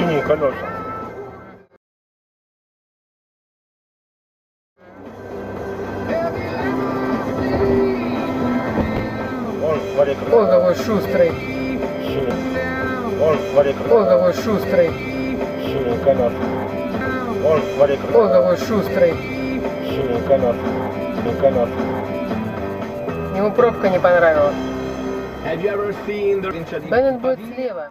Синие колеса. Вон, смотри, Ой, какой шустрый. синий. Вон, смотри, Ой, какой шустрый. синие колеса. Вон, смотри, Ой, какой шустрый. синие колеса. Синие колеса. Ему пробка не понравилась. Беннет будет слева.